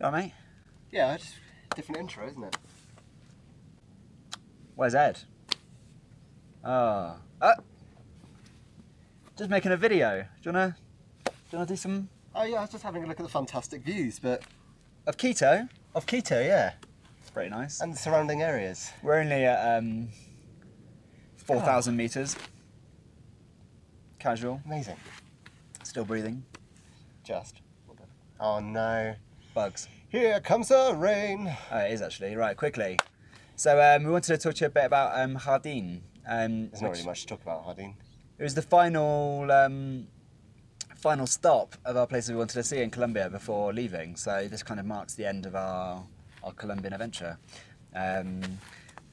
Right, mate. Yeah, just different intro, isn't it? Where's Ed? Oh. Uh, just making a video. Do you wanna do you wanna do some Oh yeah, I was just having a look at the fantastic views, but of Quito? of Quito, yeah, It's pretty nice. and the surrounding areas. We're only at um, four thousand meters. Casual, Amazing. still breathing. Just. Oh no. Bugs. Here comes the rain. Oh, it is actually right. Quickly. So um, we wanted to talk to you a bit about um, Jardín. Um, There's not really much to talk about, Jardín. It was the final um, final stop of our places we wanted to see in Colombia before leaving. So this kind of marks the end of our our Colombian adventure. Um,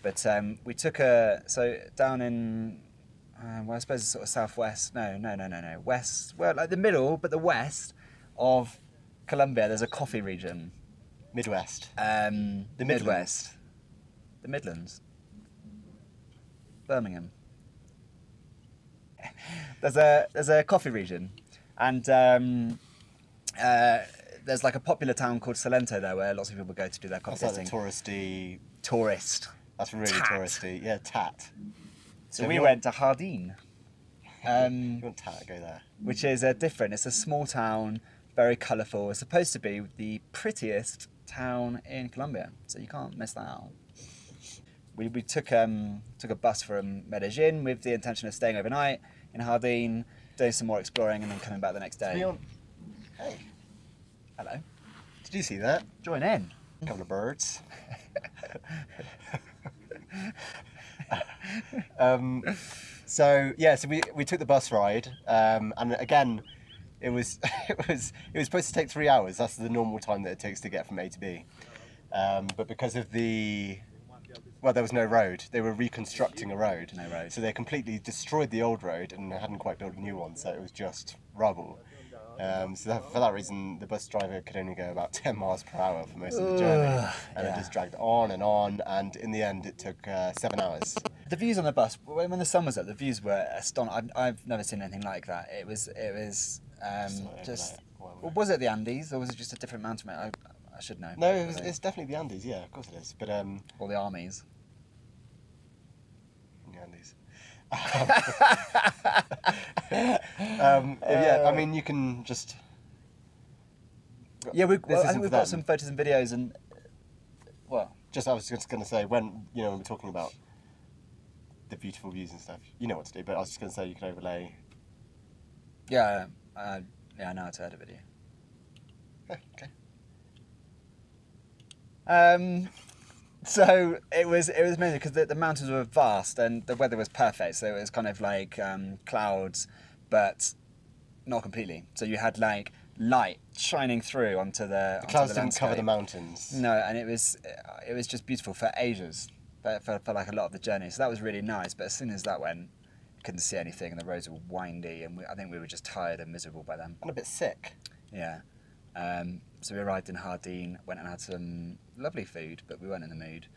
but um, we took a so down in uh, well, I suppose it's sort of southwest. No, no, no, no, no, west. Well, like the middle, but the west of Colombia. There's a coffee region. Midwest. Um, The Midwest. The Midlands. Birmingham. there's a there's a coffee region, and um, uh, there's like a popular town called Salento there, where lots of people go to do their coffee That's like touristy. Tourist. That's really Tat. touristy. Yeah, tat. So if we went to Jardín, um, you want tat, go there. which is a different. It's a small town, very colourful. It's supposed to be the prettiest town in Colombia, so you can't miss that out. We, we took um, took a bus from Medellin with the intention of staying overnight in Jardín, doing some more exploring, and then coming back the next day. Hey, Hello, did you see that? join in. A couple of birds. um, so yeah, so we, we took the bus ride, um, and again, it was it was it was supposed to take three hours. That's the normal time that it takes to get from A to B. Um, but because of the well, there was no road. They were reconstructing a road. No road. So they completely destroyed the old road and hadn't quite built a new one. So it was just rubble. Um, so that, for that reason, the bus driver could only go about 10 miles per hour for most of the journey, and yeah. it just dragged on and on. And in the end, it took uh, seven hours. The views on the bus when, when the sun was up, the views were astonishing. I've, I've never seen anything like that. It was it was um, just. well, was it the Andes or was it just a different mountain? I, I should know. No, it was, it's definitely the Andes. Yeah, of course it is. But um, or the armies. the Andes. um, yeah, I mean, you can just. Yeah, we, well, I think we've got some photos and videos, and well, Just, I was just going to say when you know when we're talking about the beautiful views and stuff, you know what to do. But I was just going to say you can overlay. yeah, uh, yeah, I know how to edit video. Oh, okay. Um, so it was it was amazing because the, the mountains were vast and the weather was perfect. So it was kind of like um, clouds, but not completely. So you had like light shining through onto the, The onto clouds the didn't cover the mountains. No, and it was it was just beautiful for ages, for, for, for like a lot of the journey. So that was really nice. But as soon as that went, couldn't see anything, and the roads were windy, and we, I think we were just tired and miserable by then. And a bit sick. Yeah. Um, so we arrived in Jardín, went and had some lovely food, but we weren't in the mood,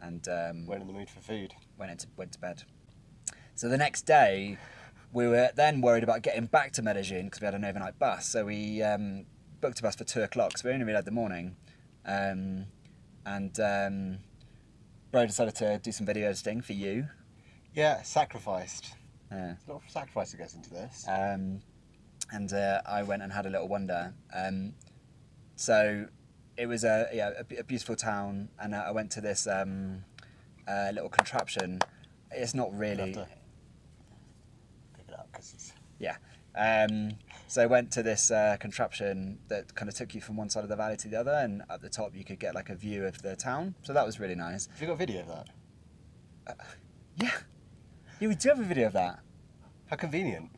and um, Weren't in the mood for food. went into went to bed. So the next day, we were then worried about getting back to Medellin because we had an overnight bus. So we um, booked a bus for two o'clock. So we only really had the morning, um, and um, Bro decided to do some video editing for you. Yeah, sacrificed. Yeah. There's a lot of sacrifice that goes into this. Um, and uh, I went and had a little wander. Um, so it was a yeah a, a beautiful town, and uh, I went to this um, uh, little contraption. It's not really. Pick it up because it's. Yeah. Um, so I went to this uh, contraption that kind of took you from one side of the valley to the other, and at the top you could get like a view of the town. So that was really nice. Have you got a video of that? Yeah. Yeah, we do have a video of that. How convenient.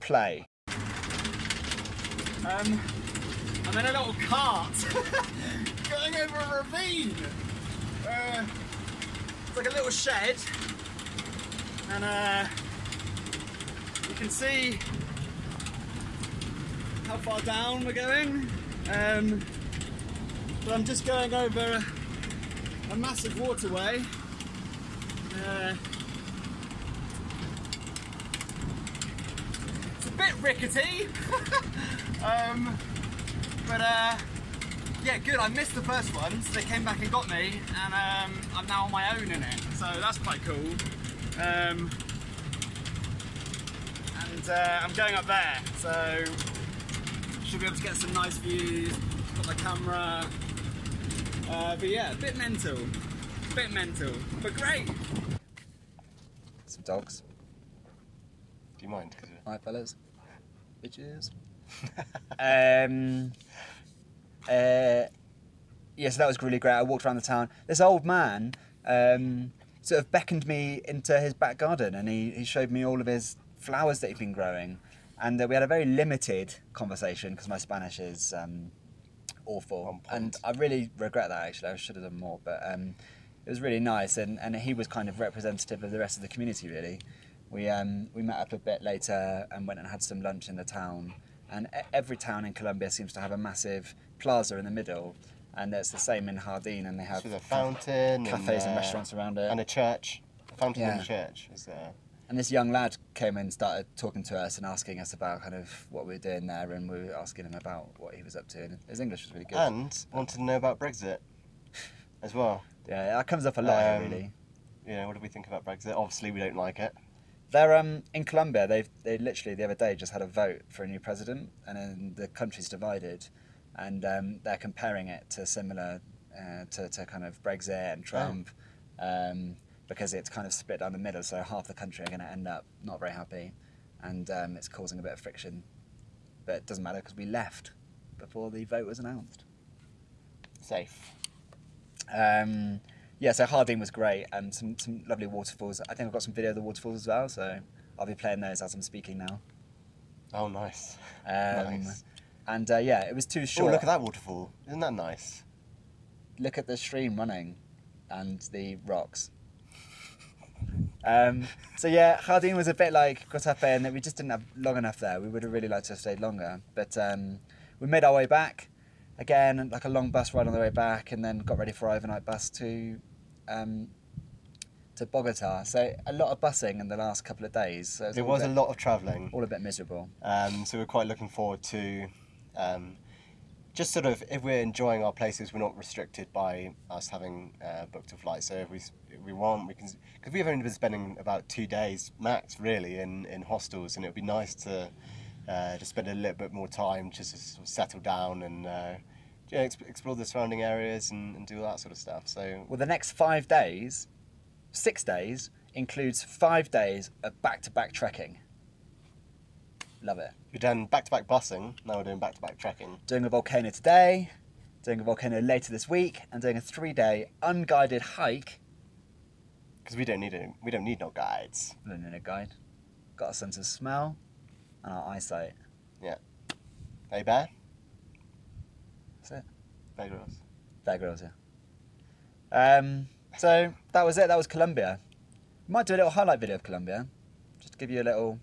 Play. Um, I'm in a little cart going over a ravine. Uh, it's like a little shed, and uh, you can see how far down we're going. Um, but I'm just going over a, a massive waterway. Uh, it's a bit rickety. um, but uh, yeah, good. I missed the first one, so they came back and got me, and um, I'm now on my own in it. So that's quite cool. Um, and uh, I'm going up there, so should be able to get some nice views. Got my camera. Uh, but yeah, a bit mental, bit mental, but great. Some dogs. Do you mind? Hi, fellas. Bitches. um, uh, yeah, so that was really great. I walked around the town. This old man um, sort of beckoned me into his back garden and he, he showed me all of his flowers that he'd been growing. And uh, we had a very limited conversation because my Spanish is um, awful. And I really regret that actually. I should have done more. But um, it was really nice. And, and he was kind of representative of the rest of the community, really. We, um, we met up a bit later and went and had some lunch in the town. And every town in Colombia seems to have a massive plaza in the middle. And it's the same in Jardín, and they have with a fountain, cafes and, uh, restaurants around it. and a church. A fountain and a church is there. And this young lad came and started talking to us and asking us about kind of what we were doing there, and we were asking him about what he was up to. And his English was really good. And wanted to know about Brexit as well. yeah, that comes up a lot Um, really. Yeah, what do we think about Brexit? Obviously, we don't like it. They're um in Colombia. They they literally the other day just had a vote for a new president, and then the country's divided, and um, they're comparing it to similar uh, to to kind of Brexit and Trump, um, because it's kind of split down the middle. So half the country are going to end up not very happy, and um, it's causing a bit of friction. But it doesn't matter because we left before the vote was announced. Safe. Yeah, so Jardín was great, and some some lovely waterfalls. I think I've got some video of the waterfalls as well, so I'll be playing those as I'm speaking now. Oh, nice. Um, nice. And uh, yeah, it was too short. Oh, look at that waterfall. Isn't that nice? Look at the stream running and the rocks. Um, so yeah, Jardín was a bit like Guatape in that we just didn't have long enough there. We would have really liked to have stayed longer, but um, we made our way back again, like a long bus ride on the way back, and then got ready for overnight bus to um, to Bogota. So a lot of busing in the last couple of days. So all was a bit, lot of travelling. all a bit miserable. Um, so we're quite looking forward to um, just sort of if we're enjoying our places, we're not restricted by us having uh, booked a flight. So if we if we want, we can because we've only been spending about two days max really in, in hostels, and it would be nice to uh, just spend a little bit more time just to sort of settle down and uh, yeah, exp- explore the surrounding areas and, and do all that sort of stuff. So Well, the next five days, six days, includes five days of back-to-back trekking. Love it. we've done back to back busing. Now we're doing back to back trekking. Doing a volcano today, doing a volcano later this week, and doing a three-day unguided hike. Because we don't need it. We don't need no guides. We don't need a guide. Got a sense of smell and our eyesight. Hey, Bear? That's it. Bear Grylls. Bear Grylls, yeah. Um, so that was it. That was Colombia. Might do a little highlight video of Colombia, just to give you a little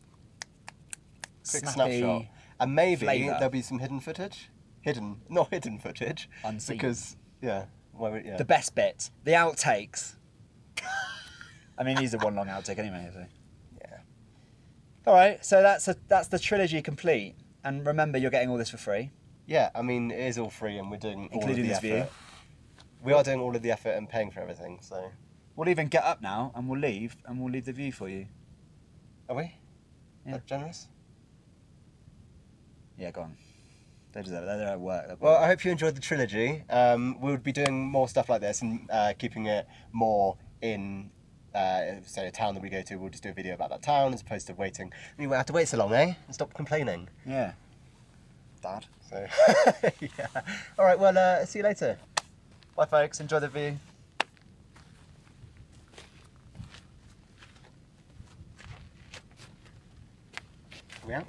Quick snapshot. And maybe flavour. there'll be some hidden footage. Hidden, not hidden footage. Unseen. Because, yeah. Yeah. the best bit, the outtakes. I mean, these are one long outtake anyway. So. All right, so that's a, that's the trilogy complete. And remember, you're getting all this for free. Yeah, I mean, it is all free and we're doing all Including of the this effort. view. We are doing all of the effort and paying for everything, so. We'll even get up now, and we'll leave, and we'll leave the view for you. Are we? Yeah. That generous? Yeah, go on. They deserve it. They're at work. They're Well, I hope you enjoyed the trilogy. Um, we'll be doing more stuff like this and uh, keeping it more in, uh, say, a town that we go to. We'll just do a video about that town as opposed to waiting. You won't have to wait so long, eh? And stop complaining. yeah. Dad. So, yeah. All right. Well, uh, see you later. Bye, folks. Enjoy the view. We out?